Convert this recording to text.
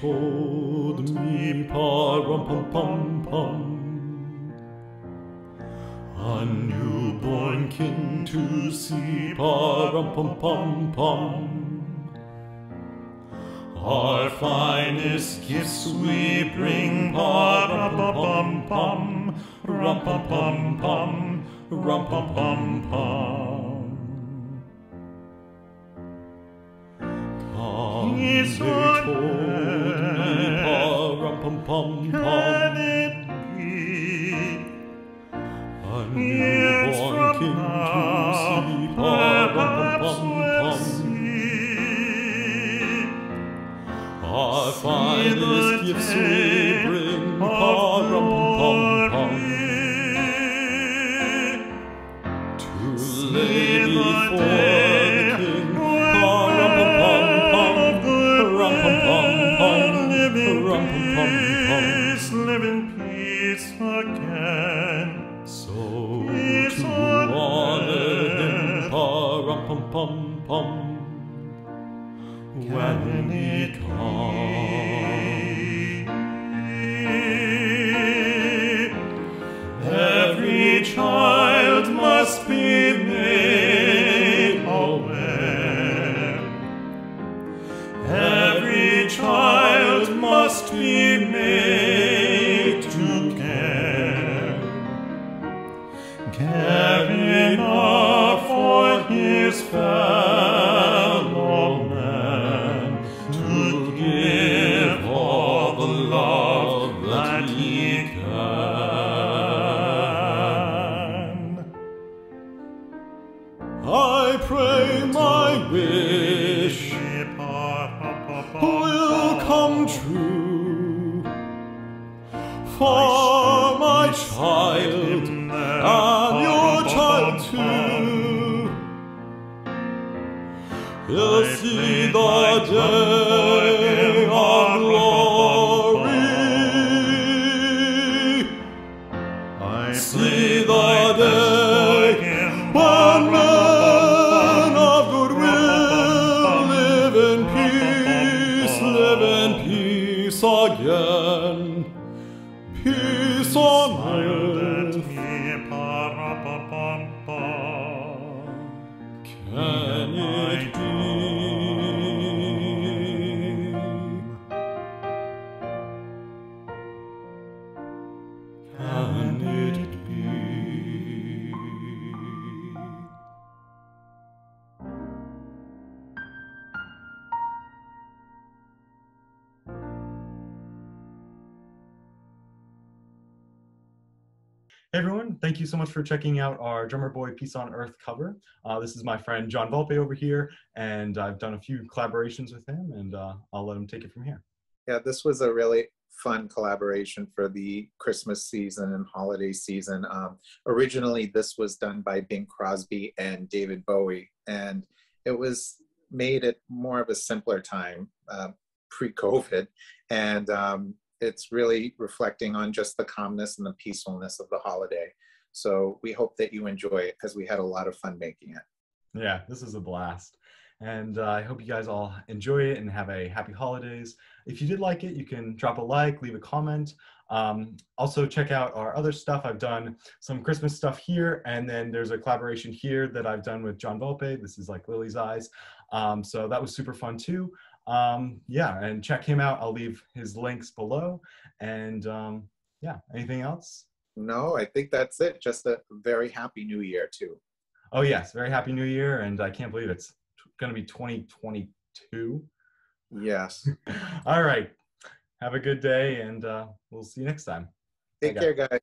told me, pa-rum pum pum pum. A newborn king to see, pa-rum pum pum pum. Our finest gifts we bring, pa-rum-pum-pum-pum, rum-pum-pum-pum, rum-pum-pum-pum. Come, they told me, pa-rum-pum-pum-pum, Can it be? a newborn king to see, pa-rum-pum-pum-pum. Our finest gifts we pa-rum-pum-pum-pum, when it comes. Every child must be made aware. Every child must be made to care. Care his fellow man to give all the love that he can. I pray my wish will come true for He'll see the day Hey everyone, thank you so much for checking out our Drummer Boy Peace on Earth cover. Uh, this is my friend John Volpe over here, and I've done a few collaborations with him, and uh, I'll let him take it from here. Yeah, this was a really fun collaboration for the Christmas season and holiday season. Um, originally, this was done by Bing Crosby and David Bowie, and it was made at more of a simpler time, uh, pre-COVID, and um, it's really reflecting on just the calmness and the peacefulness of the holiday. So we hope that you enjoy it because we had a lot of fun making it. Yeah, this is a blast. And uh, I hope you guys all enjoy it and have a happy holidays. If you did like it, you can drop a like, leave a comment. Um, also, check out our other stuff. I've done some Christmas stuff here, and then there's a collaboration here that I've done with John Volpe. This is like Lily's Eyes. Um, so that was super fun too. Um, yeah, and check him out. I'll leave his links below. And um, yeah, anything else? No, I think that's it. Just a very happy new year, too. Oh, yes, very happy new year. And I can't believe it's going to be 2022. Yes. All right. Have a good day, and uh, we'll see you next time. Take Okay. care, guys.